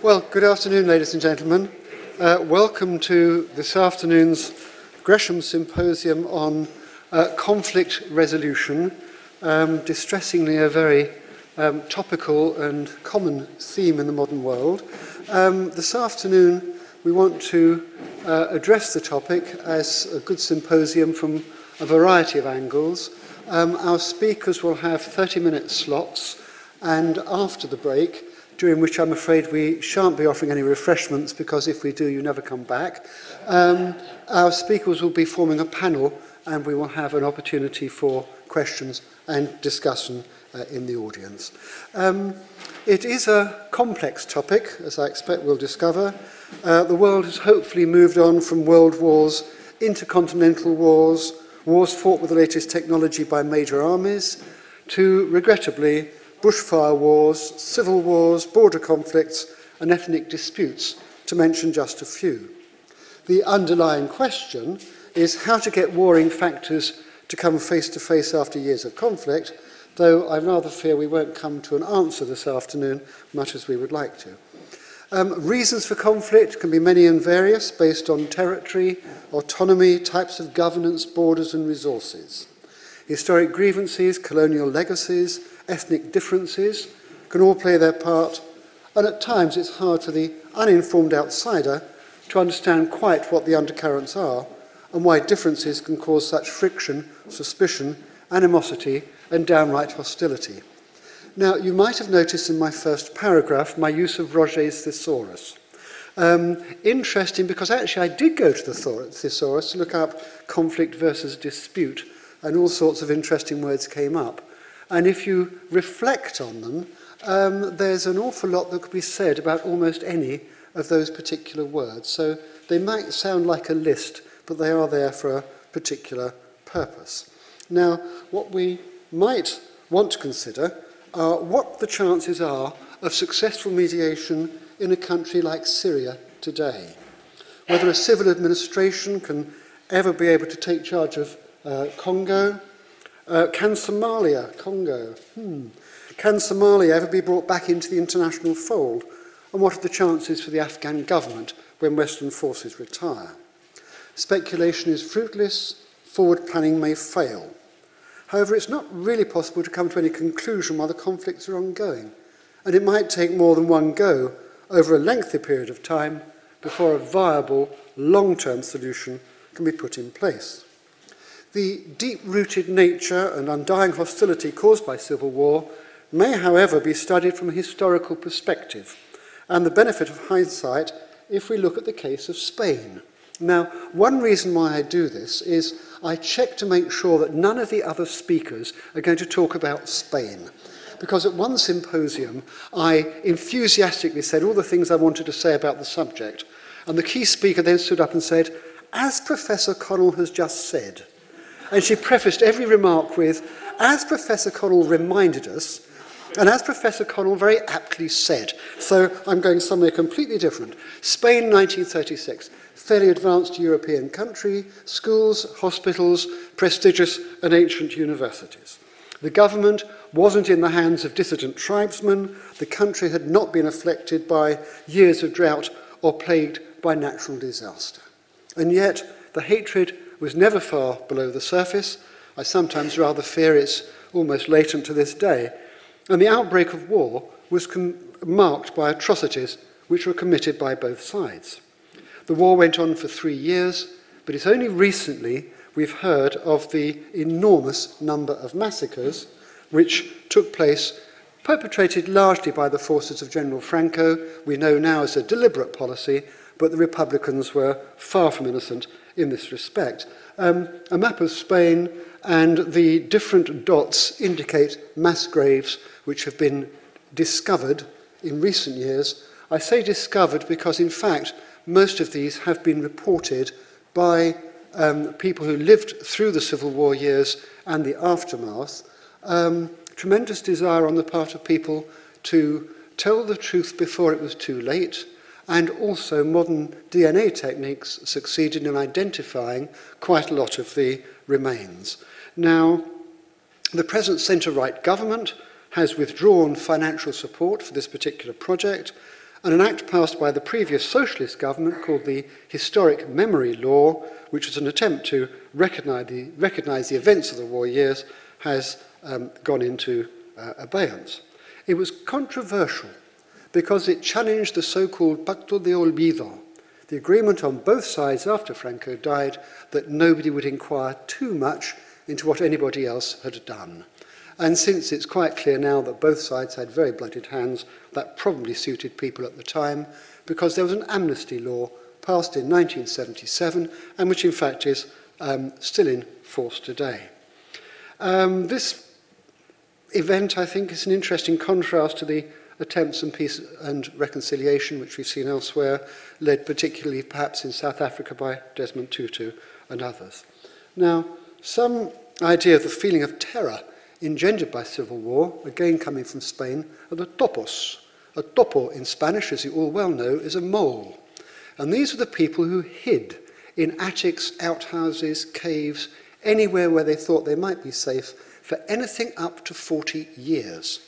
Well, good afternoon, ladies and gentlemen. Uh, welcome to this afternoon's Gresham Symposium on uh, conflict resolution, um, distressingly a very um, topical and common theme in the modern world. Um, this afternoon, we want to uh, address the topic as a good symposium from a variety of angles. Um, our speakers will have 30 minute slots, and after the break, during which I'm afraid we shan't be offering any refreshments because if we do, you never come back. Um, our speakers will be forming a panel and we will have an opportunity for questions and discussion uh, in the audience. Um, it is a complex topic, as I expect we'll discover. Uh, the world has hopefully moved on from world wars, intercontinental wars, wars fought with the latest technology by major armies, to, regrettably, bushfire wars, civil wars, border conflicts, and ethnic disputes, to mention just a few. The underlying question is how to get warring factors to come face to face after years of conflict, though I rather fear we won't come to an answer this afternoon, much as we would like to. Um, reasons for conflict can be many and various based on territory, autonomy, types of governance, borders and resources. Historic grievances, colonial legacies, ethnic differences can all play their part, and at times it's hard for the uninformed outsider to understand quite what the undercurrents are and why differences can cause such friction, suspicion, animosity, and downright hostility. Now, you might have noticed in my first paragraph my use of Roget's thesaurus. Um, interesting because actually I did go to the thesaurus to look up conflict versus dispute, and all sorts of interesting words came up. And if you reflect on them, um, there's an awful lot that could be said about almost any of those particular words. So they might sound like a list, but they are there for a particular purpose. Now, what we might want to consider are what the chances are of successful mediation in a country like Syria today. Whether a civil administration can ever be able to take charge of uh, Congo, Uh, can Somalia, Congo, hmm, can Somalia ever be brought back into the international fold? And what are the chances for the Afghan government when Western forces retire? Speculation is fruitless, forward planning may fail. However, it's not really possible to come to any conclusion while the conflicts are ongoing, and it might take more than one go over a lengthy period of time before a viable, long-term solution can be put in place. The deep-rooted nature and undying hostility caused by civil war may, however, be studied from a historical perspective, and the benefit of hindsight if we look at the case of Spain. Now, one reason why I do this is I check to make sure that none of the other speakers are going to talk about Spain. Because at one symposium, I enthusiastically said all the things I wanted to say about the subject, and the key speaker then stood up and said, as Professor Connell has just said, And she prefaced every remark with, as Professor Connell reminded us, and as Professor Connell very aptly said, so I'm going somewhere completely different. Spain, 1936, fairly advanced European country, schools, hospitals, prestigious and ancient universities. The government wasn't in the hands of dissident tribesmen. The country had not been afflicted by years of drought or plagued by natural disaster. And yet, the hatred was never far below the surface. I sometimes rather fear it's almost latent to this day. And the outbreak of war was marked by atrocities which were committed by both sides. The war went on for three years, but it's only recently we've heard of the enormous number of massacres which took place, perpetrated largely by the forces of General Franco, we know now as a deliberate policy, but the Republicans were far from innocent in this respect. Um, a map of Spain and the different dots indicate mass graves which have been discovered in recent years. I say discovered because, in fact, most of these have been reported by um, people who lived through the Civil War years and the aftermath. Um, tremendous desire on the part of people to tell the truth before it was too late, and also modern DNA techniques succeeded in identifying quite a lot of the remains. Now, the present centre-right government has withdrawn financial support for this particular project, and an act passed by the previous socialist government called the Historic Memory Law, which was an attempt to recognize the, recognize the events of the war years, has um, gone into uh, abeyance. It was controversial because it challenged the so-called Pacto de Olvido, the agreement on both sides after Franco died that nobody would inquire too much into what anybody else had done. And since it's quite clear now that both sides had very blooded hands, that probably suited people at the time because there was an amnesty law passed in 1977 and which in fact is um, still in force today. Um, this event, I think, is an interesting contrast to the attempts and peace and reconciliation which we've seen elsewhere, led particularly perhaps in South Africa by Desmond Tutu and others. Now, some idea of the feeling of terror engendered by civil war, again coming from Spain, are the topos. A topo in Spanish, as you all well know, is a mole. And these are the people who hid in attics, outhouses, caves, anywhere where they thought they might be safe for anything up to 40 years.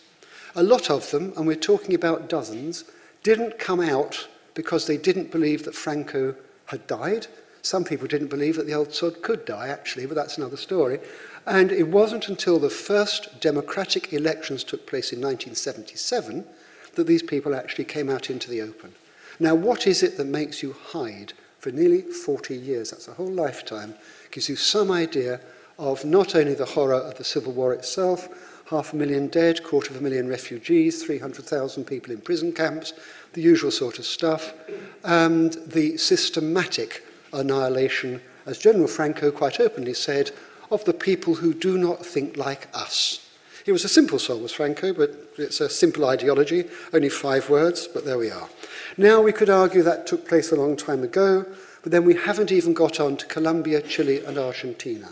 A lot of them, and we're talking about dozens, didn't come out because they didn't believe that Franco had died. Some people didn't believe that the old sod could die, actually, but that's another story. And it wasn't until the first democratic elections took place in 1977 that these people actually came out into the open. Now, what is it that makes you hide for nearly 40 years? That's a whole lifetime. Gives you some idea of not only the horror of the Civil War itself, half a million dead, quarter of a million refugees, 300,000 people in prison camps, the usual sort of stuff, and the systematic annihilation, as General Franco quite openly said, of the people who do not think like us. He was a simple soul, was Franco, but it's a simple ideology, only five words, but there we are. Now we could argue that took place a long time ago, but then we haven't even got on to Colombia, Chile, and Argentina.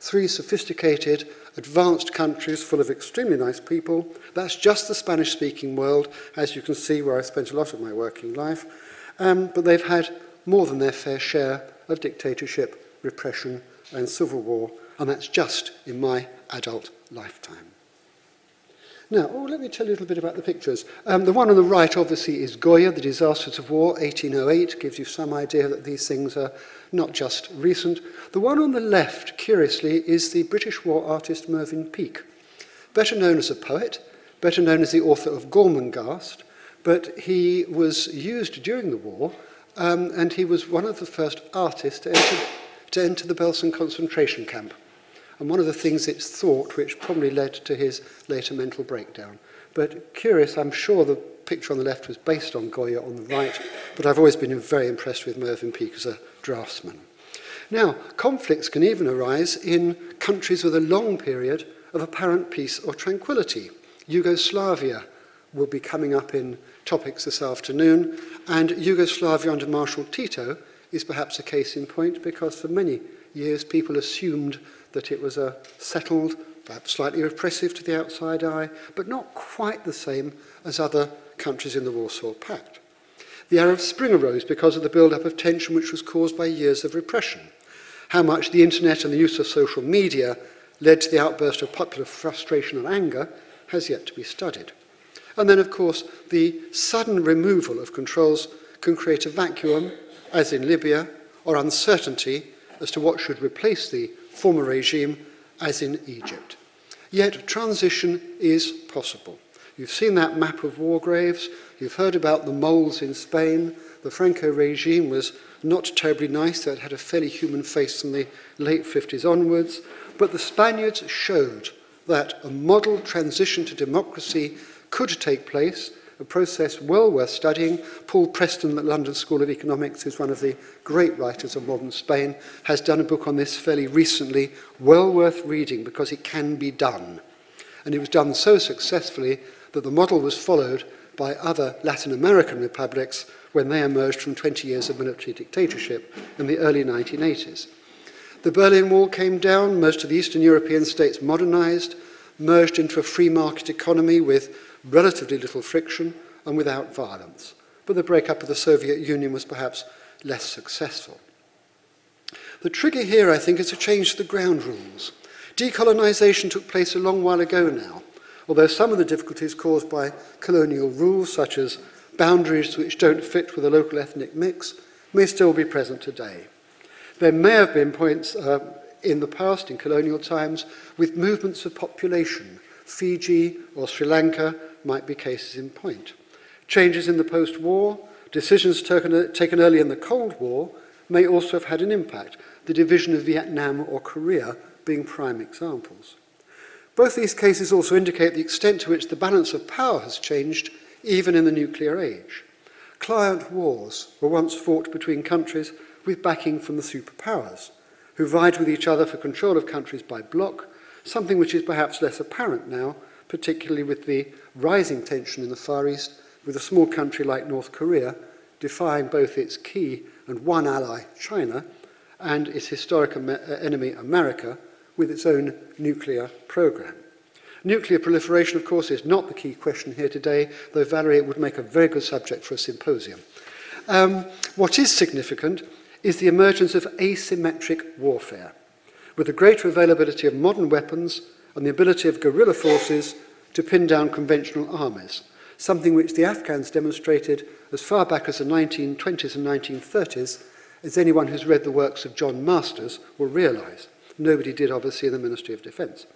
three sophisticated, advanced countries full of extremely nice people. That's just the Spanish-speaking world, as you can see, where I spent a lot of my working life. Um, but they've had more than their fair share of dictatorship, repression and civil war, and that's just in my adult lifetime. Now, oh, let me tell you a little bit about the pictures. Um, the one on the right, obviously, is Goya, the Disasters of War, 1808, gives you some idea that these things are not just recent. The one on the left, curiously, is the British war artist Mervyn Peake, better known as a poet, better known as the author of Gormenghast, but he was used during the war, um, and he was one of the first artists to enter, to enter the Belsen concentration camp and one of the things it's thought which probably led to his later mental breakdown. But curious, I'm sure the picture on the left was based on Goya on the right, but I've always been very impressed with Mervyn Peake as a draftsman. Now, conflicts can even arise in countries with a long period of apparent peace or tranquility. Yugoslavia will be coming up in topics this afternoon, and Yugoslavia under Marshal Tito is perhaps a case in point because for many years people assumed that it was a settled, perhaps slightly repressive to the outside eye, but not quite the same as other countries in the Warsaw Pact. The Arab Spring arose because of the build-up of tension which was caused by years of repression. How much the internet and the use of social media led to the outburst of popular frustration and anger has yet to be studied. And then, of course, the sudden removal of controls can create a vacuum, as in Libya, or uncertainty as to what should replace the former regime as in Egypt. Yet transition is possible. You've seen that map of war graves, you've heard about the moles in Spain. The Franco regime was not terribly nice, it had a fairly human face from the late 50s onwards, but the Spaniards showed that a model transition to democracy could take place a process well worth studying. Paul Preston at London School of Economics, who's one of the great writers of modern Spain, has done a book on this fairly recently, well worth reading because it can be done. And it was done so successfully that the model was followed by other Latin American republics when they emerged from 20 years of military dictatorship in the early 1980s. The Berlin Wall came down, most of the Eastern European states modernized, merged into a free market economy with relatively little friction and without violence. But the breakup of the Soviet Union was perhaps less successful. The trigger here, I think, is a change to the ground rules. Decolonization took place a long while ago now, although some of the difficulties caused by colonial rules, such as boundaries which don't fit with a local ethnic mix may still be present today. There may have been points uh, in the past, in colonial times, with movements of population. Fiji or Sri Lanka might be cases in point. Changes in the post-war, decisions taken, taken early in the Cold War may also have had an impact, the division of Vietnam or Korea being prime examples. Both these cases also indicate the extent to which the balance of power has changed even in the nuclear age. Client wars were once fought between countries with backing from the superpowers, who vied with each other for control of countries by bloc, something which is perhaps less apparent now, particularly with the rising tension in the Far East, with a small country like North Korea defying both its key and one ally, China, and its historic enemy, America, with its own nuclear program. Nuclear proliferation, of course, is not the key question here today, though Valerie it would make a very good subject for a symposium. Um, what is significant is the emergence of asymmetric warfare, with the greater availability of modern weapons and the ability of guerrilla forces to pin down conventional armies, something which the Afghans demonstrated as far back as the 1920s and 1930s, as anyone who's read the works of John Masters will realise. Nobody did, obviously, in the Ministry of Defence.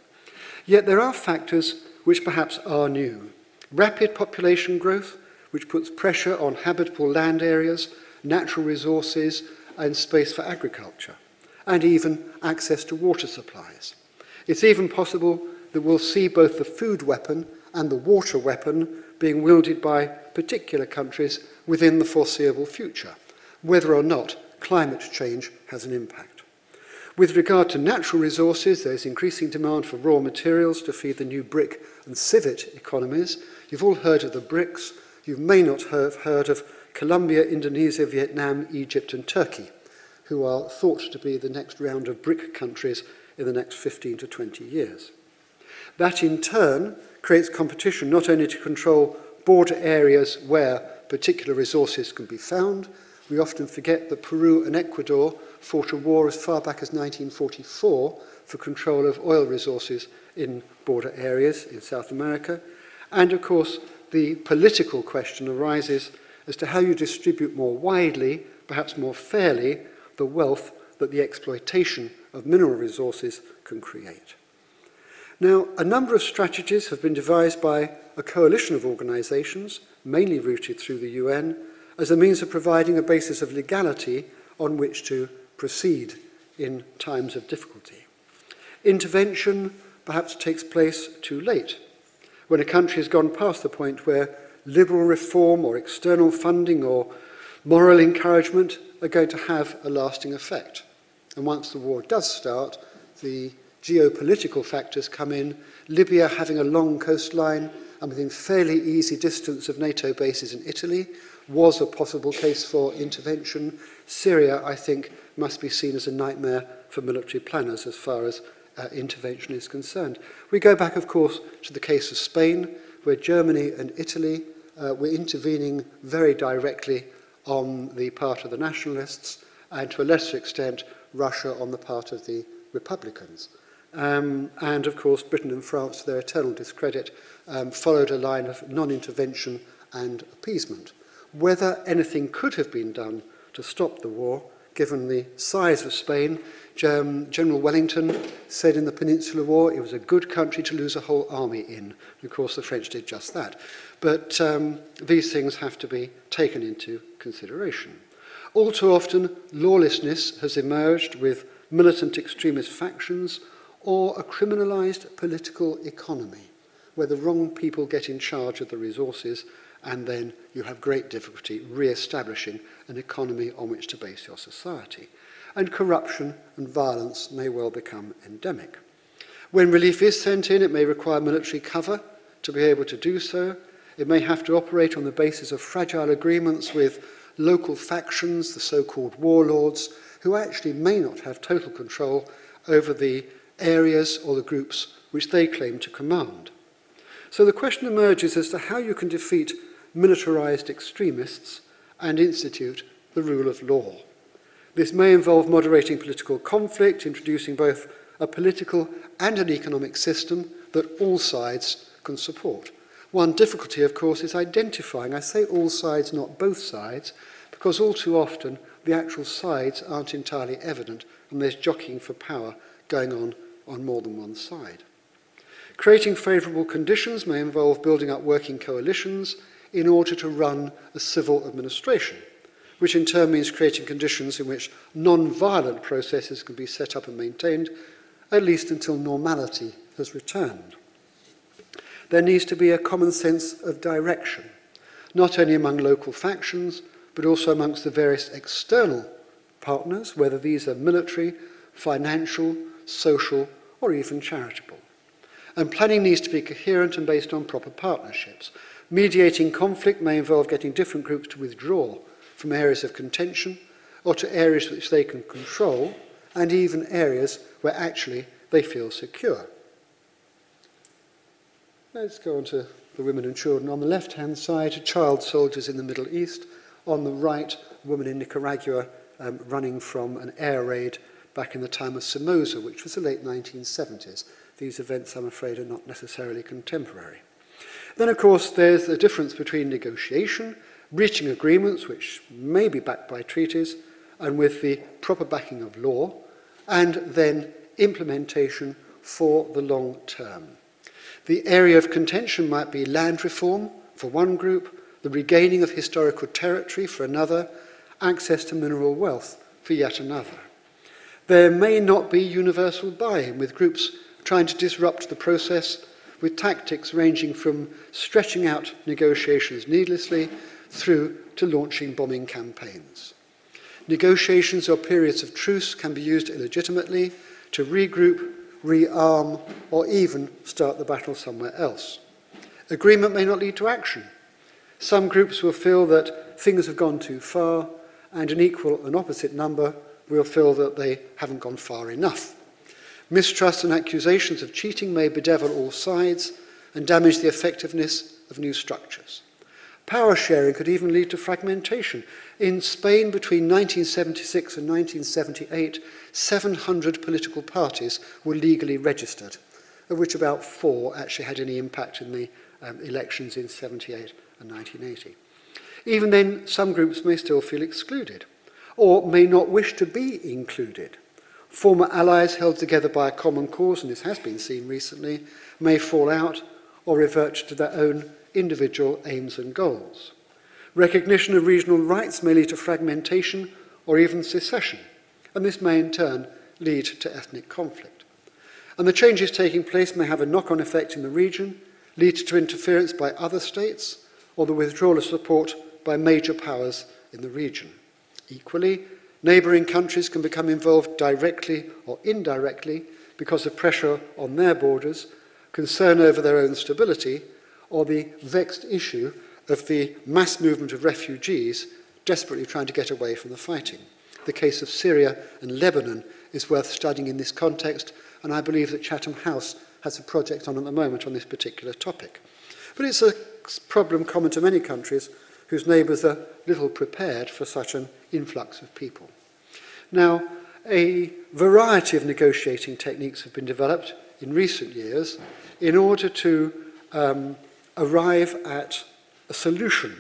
Yet there are factors which perhaps are new. Rapid population growth, which puts pressure on habitable land areas, natural resources, and space for agriculture, and even access to water supplies. It's even possible that we'll see both the food weapon and the water weapon being wielded by particular countries within the foreseeable future, whether or not climate change has an impact. With regard to natural resources, there's increasing demand for raw materials to feed the new BRIC and CIVET economies. You've all heard of the BRICS. You may not have heard of Colombia, Indonesia, Vietnam, Egypt, and Turkey, who are thought to be the next round of BRIC countries in the next 15 to 20 years. That in turn creates competition not only to control border areas where particular resources can be found, we often forget that Peru and Ecuador fought a war as far back as 1944 for control of oil resources in border areas in South America. And of course, the political question arises as to how you distribute more widely, perhaps more fairly, the wealth that the exploitation of mineral resources can create. Now, a number of strategies have been devised by a coalition of organizations, mainly rooted through the UN, as a means of providing a basis of legality on which to proceed in times of difficulty. Intervention perhaps takes place too late, when a country has gone past the point where liberal reform or external funding or moral encouragement are going to have a lasting effect. And once the war does start, the geopolitical factors come in. Libya having a long coastline and within fairly easy distance of NATO bases in Italy was a possible case for intervention. Syria, I think, must be seen as a nightmare for military planners as far as uh, intervention is concerned. We go back, of course, to the case of Spain, where Germany and Italy uh, were intervening very directly on the part of the nationalists, and to a lesser extent, Russia on the part of the Republicans. Um, and of course, Britain and France, to their eternal discredit, um, followed a line of non-intervention and appeasement. Whether anything could have been done to stop the war given the size of Spain. General Wellington said in the Peninsular War it was a good country to lose a whole army in. Of course, the French did just that. But um, these things have to be taken into consideration. All too often, lawlessness has emerged with militant extremist factions or a criminalized political economy, where the wrong people get in charge of the resources and then you have great difficulty re-establishing an economy on which to base your society. And corruption and violence may well become endemic. When relief is sent in, it may require military cover to be able to do so. It may have to operate on the basis of fragile agreements with local factions, the so-called warlords, who actually may not have total control over the areas or the groups which they claim to command. So the question emerges as to how you can defeat militarized extremists and institute the rule of law. This may involve moderating political conflict, introducing both a political and an economic system that all sides can support. One difficulty, of course, is identifying, I say all sides, not both sides, because all too often the actual sides aren't entirely evident and there's jockeying for power going on on more than one side. Creating favourable conditions may involve building up working coalitions in order to run a civil administration, which in turn means creating conditions in which non-violent processes can be set up and maintained, at least until normality has returned. There needs to be a common sense of direction, not only among local factions, but also amongst the various external partners, whether these are military, financial, social, or even charitable. And planning needs to be coherent and based on proper partnerships. Mediating conflict may involve getting different groups to withdraw from areas of contention or to areas which they can control and even areas where actually they feel secure. Let's go on to the women and children. On the left-hand side, child soldiers in the Middle East. On the right, a woman in Nicaragua um, running from an air raid back in the time of Somoza, which was the late 1970s. These events, I'm afraid, are not necessarily contemporary. Then, of course, there's a difference between negotiation, reaching agreements, which may be backed by treaties, and with the proper backing of law, and then implementation for the long term. The area of contention might be land reform for one group, the regaining of historical territory for another, access to mineral wealth for yet another. There may not be universal buy-in with groups trying to disrupt the process with tactics ranging from stretching out negotiations needlessly through to launching bombing campaigns. Negotiations or periods of truce can be used illegitimately to regroup rearm, or even start the battle somewhere else. Agreement may not lead to action. Some groups will feel that things have gone too far, and an equal and opposite number will feel that they haven't gone far enough. Mistrust and accusations of cheating may bedevil all sides and damage the effectiveness of new structures. Power sharing could even lead to fragmentation. In Spain, between 1976 and 1978, 700 political parties were legally registered, of which about four actually had any impact in the um, elections in 78 and 1980. Even then, some groups may still feel excluded or may not wish to be included. Former allies held together by a common cause, and this has been seen recently, may fall out or revert to their own individual aims and goals. Recognition of regional rights may lead to fragmentation or even secession and this may in turn lead to ethnic conflict. And the changes taking place may have a knock-on effect in the region, lead to interference by other states, or the withdrawal of support by major powers in the region. Equally, neighbouring countries can become involved directly or indirectly because of pressure on their borders, concern over their own stability, or the vexed issue of the mass movement of refugees desperately trying to get away from the fighting. The case of Syria and Lebanon is worth studying in this context, and I believe that Chatham House has a project on at the moment on this particular topic. But it's a problem common to many countries whose neighbours are little prepared for such an influx of people. Now, a variety of negotiating techniques have been developed in recent years in order to um, arrive at a solution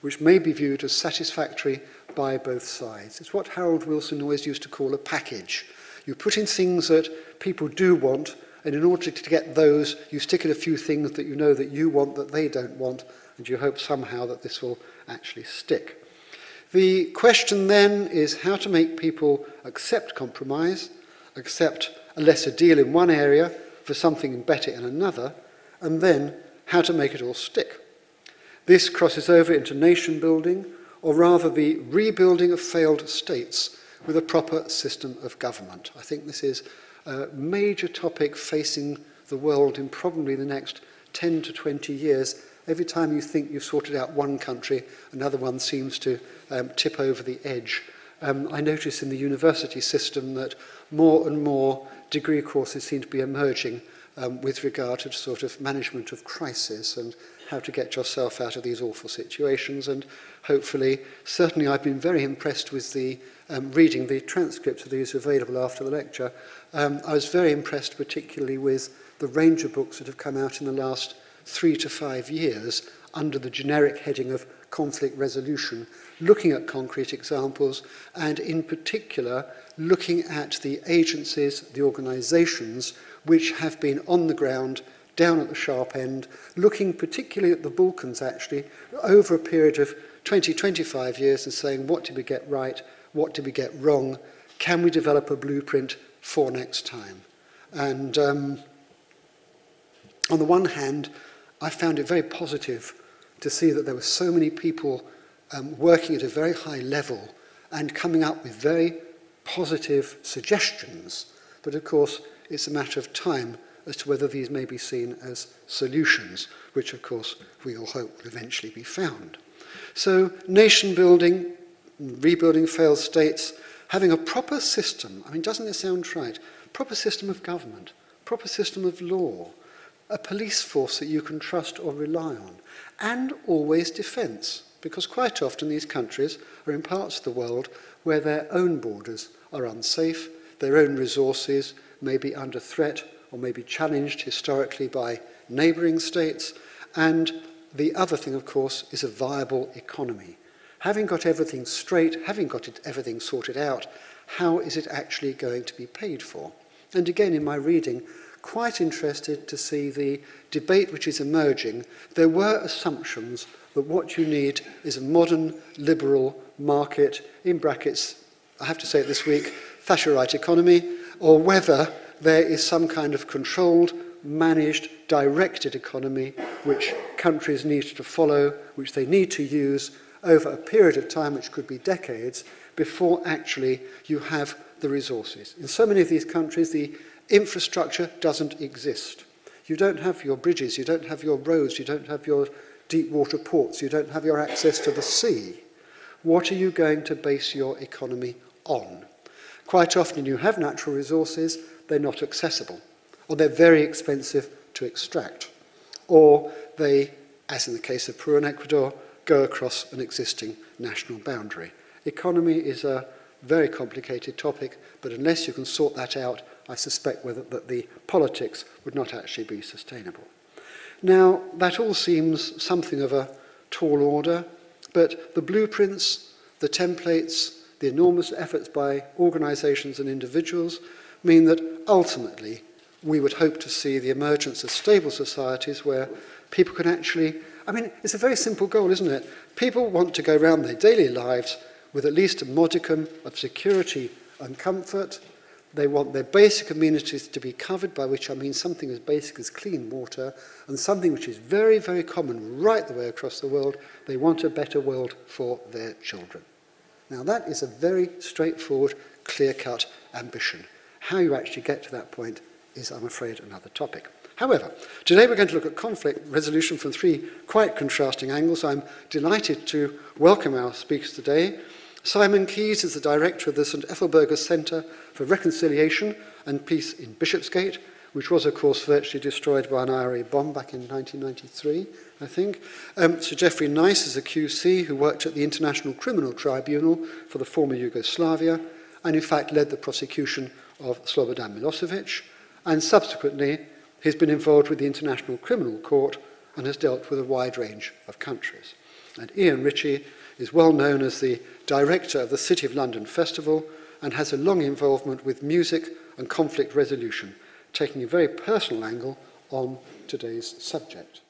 which may be viewed as satisfactory by both sides. It's what Harold Wilson always used to call a package. You put in things that people do want, and in order to get those, you stick in a few things that you know that you want that they don't want, and you hope somehow that this will actually stick. The question then is how to make people accept compromise, accept a lesser deal in one area for something better in another, and then how to make it all stick. This crosses over into nation building, or rather the rebuilding of failed states with a proper system of government. I think this is a major topic facing the world in probably the next 10 to 20 years. Every time you think you've sorted out one country, another one seems to um, tip over the edge. Um, I notice in the university system that more and more degree courses seem to be emerging um, with regard to sort of management of crisis and how to get yourself out of these awful situations. And hopefully, certainly I've been very impressed with the um, reading the transcript of these available after the lecture. Um, I was very impressed particularly with the range of books that have come out in the last three to five years under the generic heading of conflict resolution, looking at concrete examples, and in particular, looking at the agencies, the organisations which have been on the ground down at the sharp end, looking particularly at the Balkans actually over a period of 20, 25 years and saying what did we get right, what did we get wrong, can we develop a blueprint for next time? And um, on the one hand, I found it very positive to see that there were so many people um, working at a very high level and coming up with very positive suggestions. But of course, it's a matter of time as to whether these may be seen as solutions, which of course we all hope will eventually be found. So nation building, rebuilding failed states, having a proper system, I mean, doesn't it sound trite? Proper system of government, proper system of law, a police force that you can trust or rely on, and always defence, because quite often these countries are in parts of the world where their own borders are unsafe, their own resources may be under threat or may be challenged historically by neighbouring states, and the other thing, of course, is a viable economy. Having got everything straight, having got it, everything sorted out, how is it actually going to be paid for? And again, in my reading, quite interested to see the debate which is emerging. There were assumptions that what you need is a modern liberal market, in brackets, I have to say it this week, Thatcherite economy, or whether there is some kind of controlled, managed, directed economy which countries need to follow, which they need to use over a period of time, which could be decades, before actually you have the resources. In so many of these countries, the infrastructure doesn't exist. You don't have your bridges, you don't have your roads, you don't have your deep water ports, you don't have your access to the sea. What are you going to base your economy on? Quite often you have natural resources, they're not accessible, or they're very expensive to extract, or they, as in the case of Peru and Ecuador, go across an existing national boundary. Economy is a very complicated topic, but unless you can sort that out, I suspect whether, that the politics would not actually be sustainable. Now, that all seems something of a tall order, but the blueprints, the templates, the enormous efforts by organizations and individuals mean that ultimately we would hope to see the emergence of stable societies where people can actually, I mean, it's a very simple goal, isn't it? People want to go around their daily lives with at least a modicum of security and comfort, They want their basic amenities to be covered, by which I mean something as basic as clean water, and something which is very, very common right the way across the world. They want a better world for their children. Now, that is a very straightforward, clear cut ambition. How you actually get to that point is, I'm afraid, another topic. However, today we're going to look at conflict resolution from three quite contrasting angles. I'm delighted to welcome our speakers today. Simon Keyes is the director of the St Ethelburga Centre for Reconciliation and Peace in Bishopsgate, which was, of course, virtually destroyed by an IRA bomb back in 1993, I think. Um, Sir Geoffrey Nice is a QC who worked at the International Criminal Tribunal for the former Yugoslavia and, in fact, led the prosecution of Slobodan Milosevic. And subsequently, he's been involved with the International Criminal Court and has dealt with a wide range of countries. And Ian Ritchie is well known as the director of the City of London Festival and has a long involvement with music and conflict resolution, taking a very personal angle on today's subject.